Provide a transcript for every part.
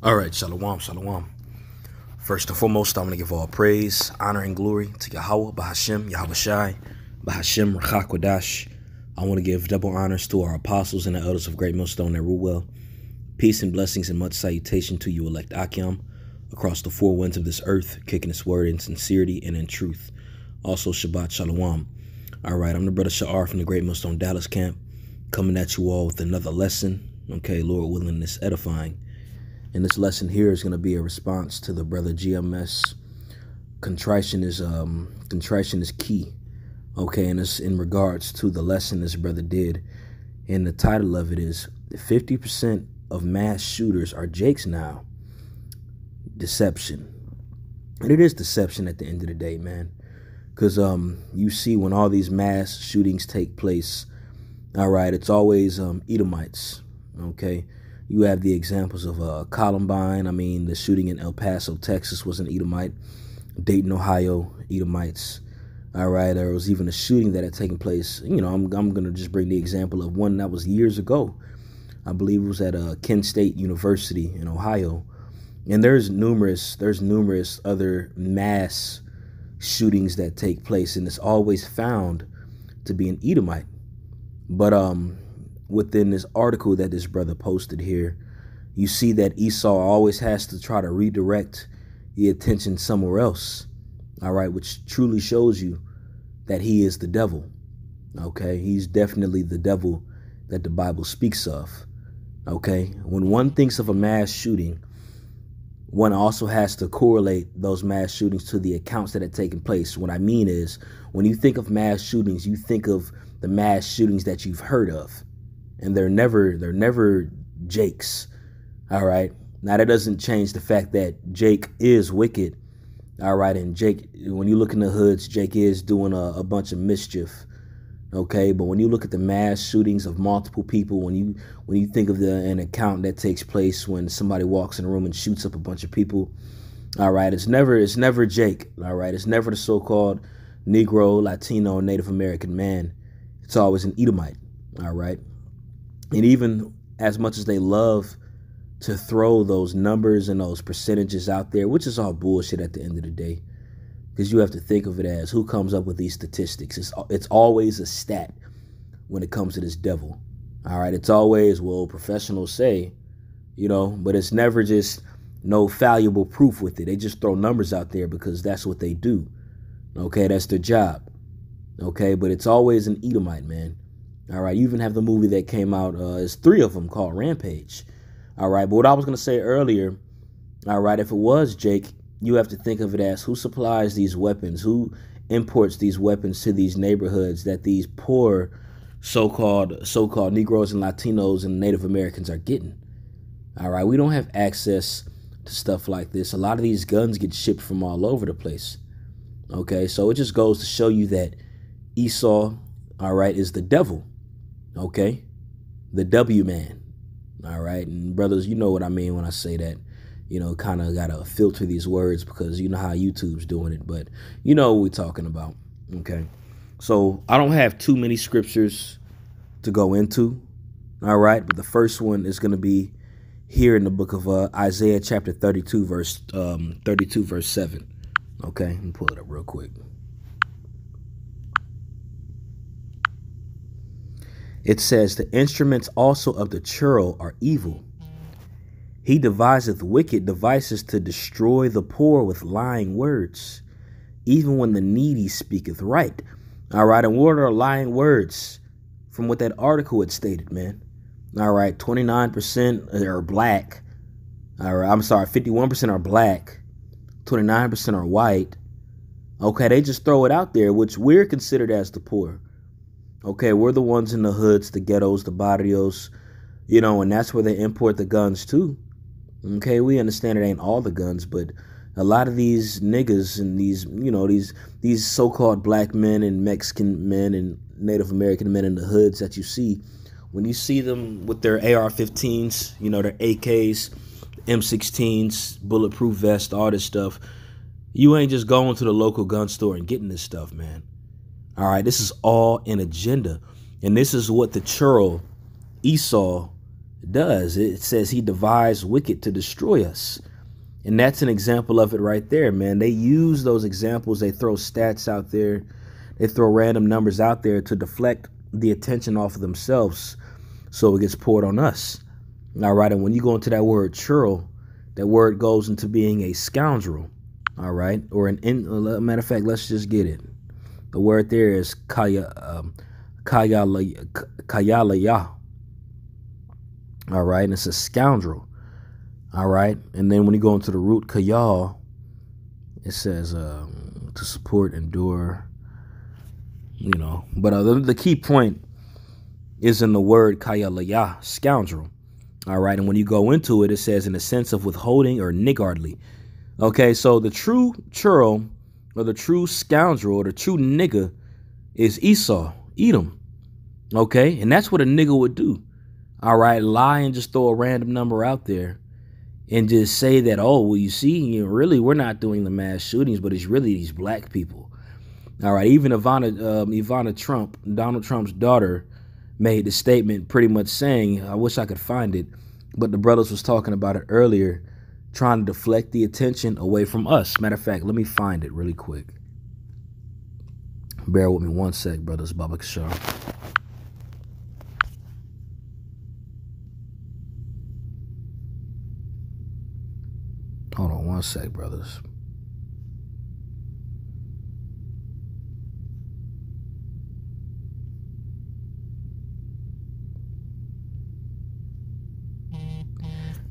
All right, shalom, shalom. First and foremost, I want to give all praise, honor, and glory to Yahweh, Bahashim, Yahweh Shai, Bahashim, Rachakwadash. I want to give double honors to our apostles and the elders of Great Millstone and rule well. Peace and blessings and much salutation to you, elect Akim, across the four winds of this earth, kicking this word in sincerity and in truth. Also, Shabbat Shalom. All right, I'm the brother Sha'ar from the Great Millstone Dallas camp, coming at you all with another lesson. Okay, Lord willing, this edifying. And this lesson here is going to be a response to the brother GMS. Contrition is um contrition is key. Okay, and it's in regards to the lesson this brother did. And the title of it is 50% of mass shooters are Jakes now. Deception. And it is deception at the end of the day, man. Because um you see when all these mass shootings take place, all right, it's always um Edomites. Okay you have the examples of uh, Columbine. I mean, the shooting in El Paso, Texas was an Edomite. Dayton, Ohio, Edomites. All right, there was even a shooting that had taken place. You know, I'm, I'm going to just bring the example of one that was years ago. I believe it was at uh, Kent State University in Ohio. And there's numerous, there's numerous other mass shootings that take place, and it's always found to be an Edomite. But um, within this article that this brother posted here, you see that Esau always has to try to redirect the attention somewhere else. All right, which truly shows you that he is the devil. Okay, he's definitely the devil that the Bible speaks of. Okay, when one thinks of a mass shooting, one also has to correlate those mass shootings to the accounts that had taken place. What I mean is, when you think of mass shootings, you think of the mass shootings that you've heard of and they're never they're never Jake's. All right. Now that doesn't change the fact that Jake is wicked. All right, and Jake, when you look in the hoods, Jake is doing a, a bunch of mischief. Okay, but when you look at the mass shootings of multiple people, when you when you think of the an account that takes place when somebody walks in a room and shoots up a bunch of people, all right, it's never it's never Jake. All right, it's never the so-called Negro, Latino, Native American man. It's always an Edomite. All right, and even as much as they love to throw those numbers and those percentages out there, which is all bullshit at the end of the day, because you have to think of it as who comes up with these statistics. It's, it's always a stat when it comes to this devil. All right, it's always, well, professionals say, you know, but it's never just no valuable proof with it. They just throw numbers out there because that's what they do. Okay, that's their job. Okay, but it's always an Edomite, man. All right, you even have the movie that came out. Uh, it's three of them called Rampage. All right, but what I was gonna say earlier, all right, if it was Jake, you have to think of it as who supplies these weapons, who imports these weapons to these neighborhoods that these poor so-called so-called Negroes and Latinos and Native Americans are getting. All right, we don't have access to stuff like this. A lot of these guns get shipped from all over the place. Okay, so it just goes to show you that Esau, all right, is the devil. Okay? The W man. All right. And brothers, you know what I mean when I say that. You know, kind of got to filter these words because you know how YouTube's doing it. But you know what we're talking about. Okay. So I don't have too many scriptures to go into. All right. But the first one is going to be here in the book of uh, Isaiah chapter 32, verse um, 32, verse 7. Okay. Let me pull it up real quick. It says, The instruments also of the churl are evil. He deviseth wicked devices to destroy the poor with lying words, even when the needy speaketh right. All right, and what are lying words? From what that article had stated, man. All right, 29% are black. All right, I'm sorry, 51% are black, 29% are white. Okay, they just throw it out there, which we're considered as the poor. Okay, we're the ones in the hoods, the ghettos, the barrios, you know, and that's where they import the guns too. Okay, we understand it ain't all the guns, but a lot of these niggas and these, you know, these these so-called black men and Mexican men and Native American men in the hoods that you see, when you see them with their AR-15s, you know, their AKs, M16s, bulletproof vest, all this stuff, you ain't just going to the local gun store and getting this stuff, man. All right, this is all an agenda. And this is what the churl, Esau, does. It says he devised wicked to destroy us. And that's an example of it right there, man. They use those examples, they throw stats out there, they throw random numbers out there to deflect the attention off of themselves so it gets poured on us. All right, and when you go into that word churl, that word goes into being a scoundrel. All right, or an in, uh, matter of fact, let's just get it. The word there is kaya, um, kayalaya. All right, and it's a scoundrel. All right, and then when you go into the root kayal, it says um, to support, endure. You know, but uh, the, the key point is in the word kayalaya, scoundrel. All right, and when you go into it, it says in the sense of withholding or niggardly. Okay, so the true churl or the true scoundrel or the true nigga is Esau, Edom. Okay, and that's what a nigga would do. All right, lie and just throw a random number out there and just say that, oh, well, you see, really, we're not doing the mass shootings, but it's really these black people. All right, even Ivana, um, Ivana Trump, Donald Trump's daughter, made the statement pretty much saying, I wish I could find it, but the brothers was talking about it earlier trying to deflect the attention away from us. Matter of fact, let me find it really quick. Bear with me one sec, brothers. Baba Kishar. Hold on one sec, brothers.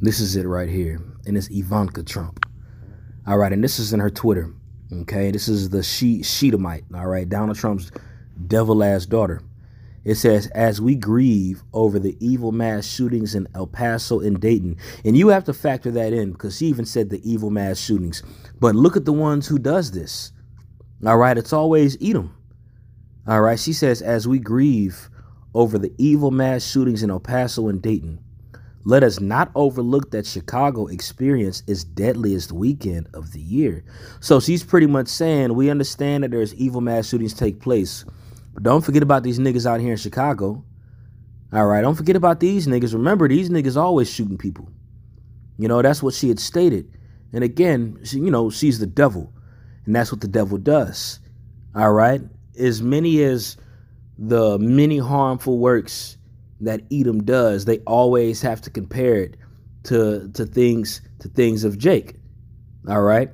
This is it right here. And it's Ivanka Trump. All right. And this is in her Twitter. Okay. This is the she Sheetamite. All right. Donald Trump's devil ass daughter. It says, as we grieve over the evil mass shootings in El Paso and Dayton. And you have to factor that in because she even said the evil mass shootings. But look at the ones who does this. All right. It's always Edom. All right. She says, as we grieve over the evil mass shootings in El Paso and Dayton. Let us not overlook that Chicago experienced its deadliest weekend of the year. So she's pretty much saying we understand that there's evil mass shootings take place, but don't forget about these niggas out here in Chicago. All right, don't forget about these niggas. Remember, these niggas always shooting people. You know, that's what she had stated. And again, she, you know, she's the devil, and that's what the devil does. All right, as many as the many harmful works that Edom does, they always have to compare it to to things to things of Jake. All right.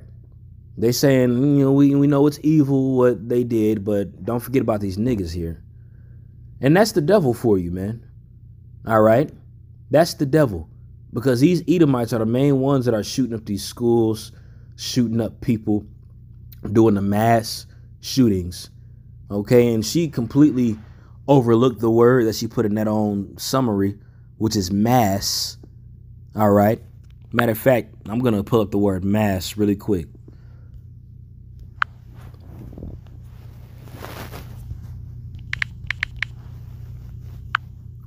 They saying, you know, we, we know it's evil what they did, but don't forget about these niggas here. And that's the devil for you, man. All right? That's the devil. Because these Edomites are the main ones that are shooting up these schools, shooting up people, doing the mass shootings. Okay? And she completely overlooked the word that she put in that own summary, which is mass. All right. Matter of fact, I'm going to pull up the word mass really quick.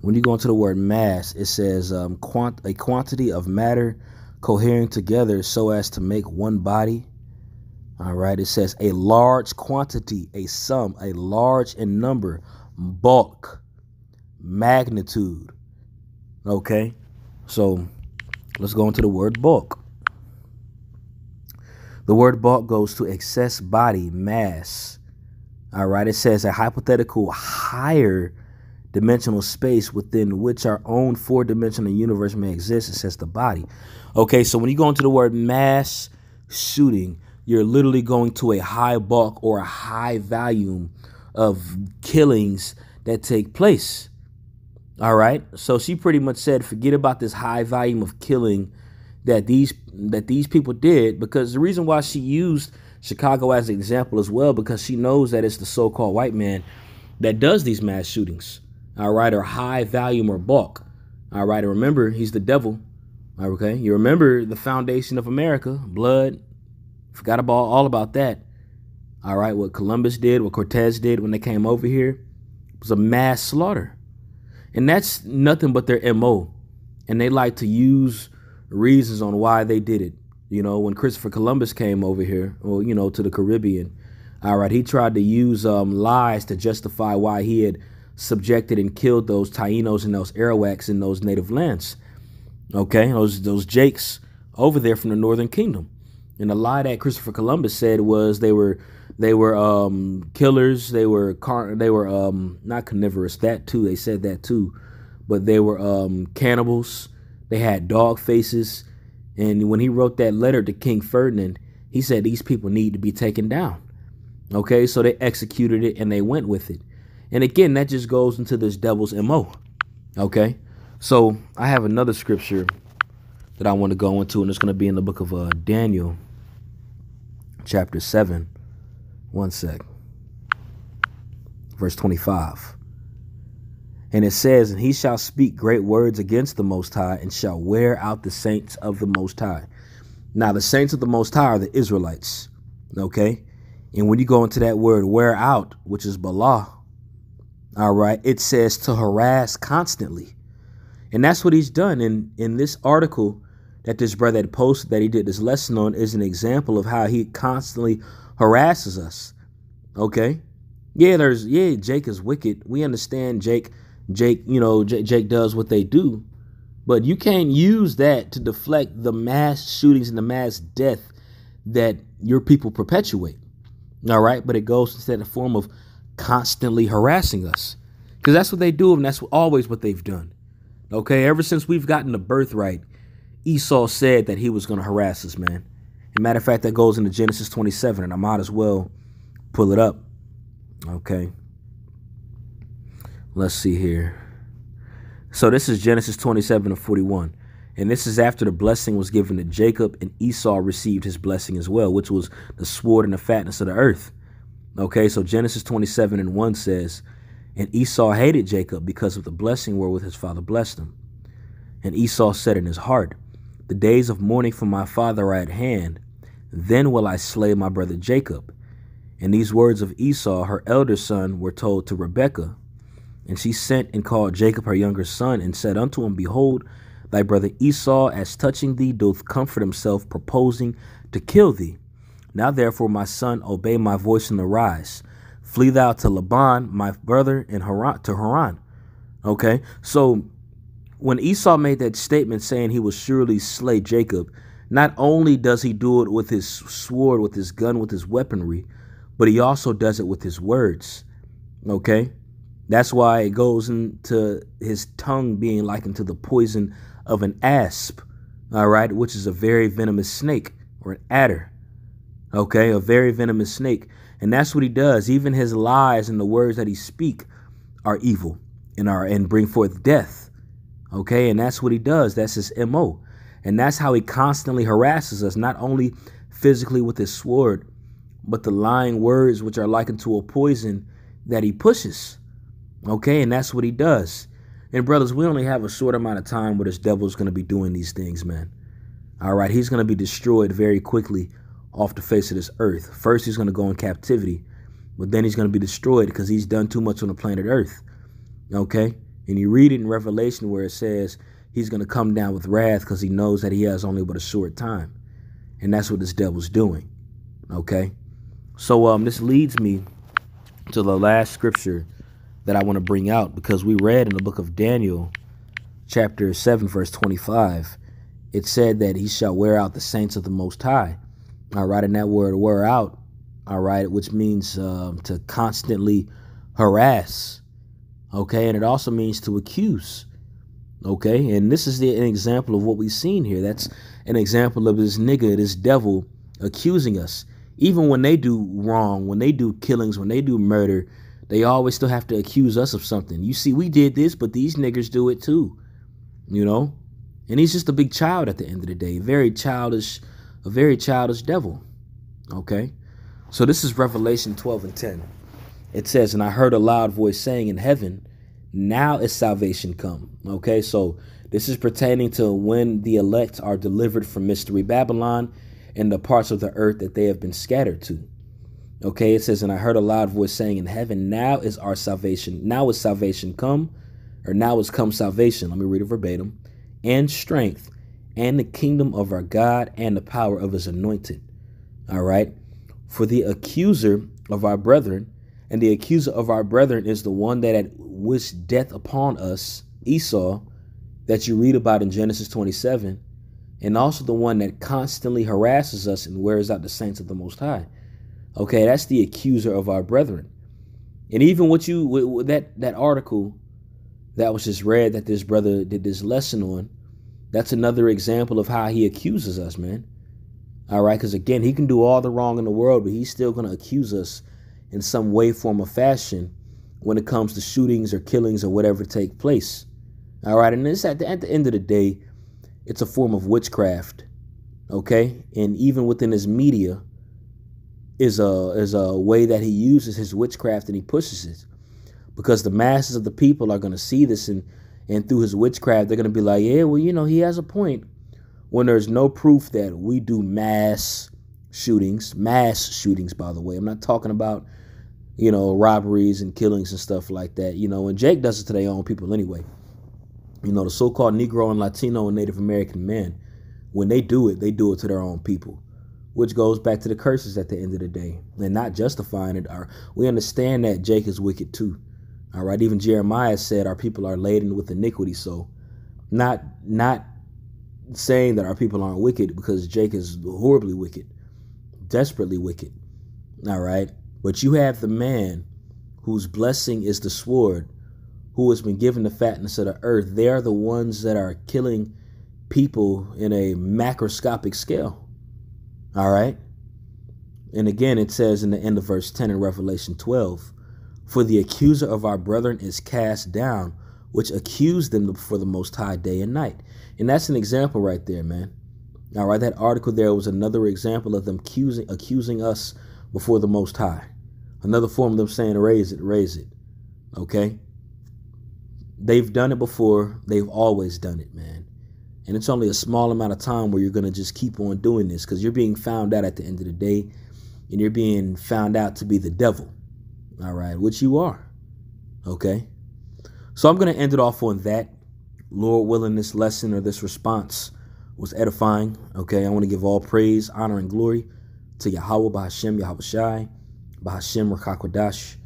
When you go into the word mass, it says um, quant- a quantity of matter cohering together so as to make one body. All right. It says a large quantity, a sum, a large in number bulk, magnitude. Okay, so let's go into the word bulk. The word bulk goes to excess body mass. All right, it says a hypothetical higher dimensional space within which our own four dimensional universe may exist. It says the body. Okay, so when you go into the word mass shooting, you're literally going to a high bulk or a high volume of killings that take place. All right. So she pretty much said, forget about this high volume of killing that these that these people did, because the reason why she used Chicago as an example as well, because she knows that it's the so-called white man that does these mass shootings. All right, or high volume or bulk. All right, and remember, he's the devil. Okay, you remember the foundation of America, blood. Forgot about all about that. All right, what Columbus did, what Cortez did when they came over here was a mass slaughter. And that's nothing but their MO. And they like to use reasons on why they did it. You know, when Christopher Columbus came over here, or, you know, to the Caribbean, all right, he tried to use um, lies to justify why he had subjected and killed those Tainos and those Arawaks in those native lands. Okay, those those Jakes over there from the Northern Kingdom. And the lie that Christopher Columbus said was they were they were um, killers. They were car. They were um, not carnivorous. That too. They said that too, but they were um, cannibals. They had dog faces. And when he wrote that letter to King Ferdinand, he said these people need to be taken down. Okay, so they executed it and they went with it. And again, that just goes into this devil's MO. Okay, so I have another scripture that I want to go into, and it's going to be in the book of uh, Daniel, chapter 7. One sec. Verse 25. And it says, And he shall speak great words against the Most High, and shall wear out the saints of the Most High. Now, the saints of the Most High are the Israelites. Okay? And when you go into that word wear out, which is Bala, all right, it says to harass constantly. And that's what he's done. In in this article that this brother had posted that he did this lesson on is an example of how he constantly harasses us. Okay? Yeah, there's yeah, Jake is wicked. We understand Jake Jake, you know, J- Jake does what they do. But you can't use that to deflect the mass shootings and the mass death that your people perpetuate. All right, but it goes instead in the form of constantly harassing us. Because that's what they do, and that's always what they've done. Okay, ever since we've gotten the birthright, Esau said that he was going to harass us, man. And matter of fact, that goes into Genesis 27, and I might as well pull it up. Okay. Let's see here. So this is Genesis 27 and 41. And this is after the blessing was given to Jacob, and Esau received his blessing as well, which was the sword and the fatness of the earth. Okay, so Genesis 27 and 1 says, And Esau hated Jacob because of the blessing wherewith his father blessed him. And Esau said in his heart, The days of mourning for my father are at hand, then will I slay my brother Jacob. And these words of Esau, her elder son, were told to Rebekah. And she sent and called Jacob her younger son, and said unto him, Behold, Thy brother Esau, as touching thee, doth comfort himself, proposing to kill thee. Now therefore, my son, obey my voice and arise. Flee thou to Laban, my brother, in Haran, to Haran. Okay, so when Esau made that statement saying he will surely slay Jacob, not only does he do it with his sword, with his gun, with his weaponry, but he also does it with his words. Okay? That's why it goes into his tongue being likened to the poison of an asp, all right, which is a very venomous snake or an adder, okay, a very venomous snake. And that's what he does. Even his lies and the words that he speak are evil and are and bring forth death. Okay, and that's what he does. That's his MO. And that's how he constantly harasses us, not only physically with his sword, but the lying words which are likened to a poison that he pushes. Okay, and that's what he does. And brothers, we only have a short amount of time where this devil is going to be doing these things, man. All right, he's going to be destroyed very quickly off the face of this earth. First, he's going to go in captivity, but then he's going to be destroyed because he's done too much on the planet Earth. Okay? And you read it in Revelation where it says he's going to come down with wrath because he knows that he has only but a short time. And that's what this devil's doing. Okay? So um, this leads me to the last scripture that I want to bring out because we read in the book of Daniel, chapter 7, verse 25, it said that he shall wear out the saints of the Most High. All right, and that word wear out, all right, which means um, to constantly harass, okay, and it also means to accuse, okay, and this is the, an example of what we've seen here. That's an example of this nigga, this devil, accusing us. Even when they do wrong, when they do killings, when they do murder, they always still have to accuse us of something. You see, we did this, but these niggers do it too. You know? And he's just a big child at the end of the day. Very childish, a very childish devil. Okay? So this is Revelation 12 and 10. It says, And I heard a loud voice saying in heaven, Now is salvation come. Okay, so this is pertaining to when the elect are delivered from mystery Babylon and the parts of the earth that they have been scattered to. Okay, it says, and I heard a loud voice saying in heaven, Now is our salvation. Now is salvation come, or now is come salvation. Let me read it verbatim. And strength, and the kingdom of our God, and the power of his anointed. All right. For the accuser of our brethren, and the accuser of our brethren is the one that had wished death upon us, Esau, that you read about in Genesis 27, and also the one that constantly harasses us and wears out the saints of the Most High. Okay, that's the accuser of our brethren. And even what you with that that article that was just read that this brother did this lesson on, that's another example of how he accuses us, man. All right, because again, he can do all the wrong in the world, but he's still going to accuse us in some way, form, or fashion when it comes to shootings or killings or whatever take place. All right, and this at the, at the end of the day, it's a form of witchcraft. Okay, and even within his media, is a is a way that he uses his witchcraft and he pushes it, because the masses of the people are going to see this and and through his witchcraft they're going to be like, yeah, well, you know, he has a point. When there's no proof that we do mass shootings, mass shootings, by the way, I'm not talking about you know robberies and killings and stuff like that. You know, and Jake does it to their own people anyway. You know, the so called Negro and Latino and Native American men, when they do it, they do it to their own people, which goes back to the curses at the end of the day and not justifying it. Our, we understand that Jake is wicked too. All right. Even Jeremiah said our people are laden with iniquity. So, not not saying that our people aren't wicked because Jake is horribly wicked, desperately wicked. All right. But you have the man whose blessing is the sword who has been given the fatness of the earth, they are the ones that are killing people in a macroscopic scale. All right? And again, it says in the end of verse 10 in Revelation 12 For the accuser of our brethren is cast down, which accused them before the Most High day and night. And that's an example right there, man. All right, that article there was another example of them accusing, accusing us before the Most High. Another form of them saying, raise it, raise it. Okay? They've done it before. They've always done it, man. And it's only a small amount of time where you're going to just keep on doing this because you're being found out at the end of the day and you're being found out to be the devil. All right, which you are. Okay. So I'm going to end it off on that. Lord willing, this lesson or this response was edifying. Okay. I want to give all praise, honor, and glory to Yahweh, Bahashem, Yahweh Shai, Bahashem, Rakakwadash.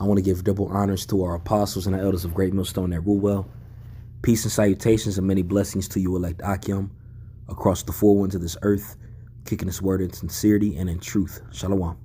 I want to give double honors to our apostles and our elders of Great Millstone that rule well. Peace and salutations and many blessings to you, elect Akim, across the four winds of this earth, kicking this word in sincerity and in truth. Shalom.